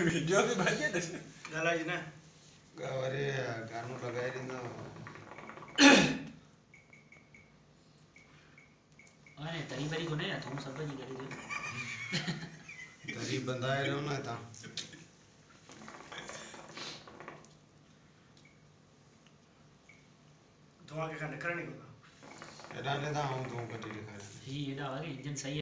video भी बढ़िया थे ॻाल्हाइजि न वरी गानो लॻाए ॾींदो अरे तरी भरी कोन्हे न तुम सब जी करे जो तरी बंदा बंधाए रहो के खाने करने को ना ये डाले था हम धुआँ कटी लिखा ही हेॾा वारी इंजन सही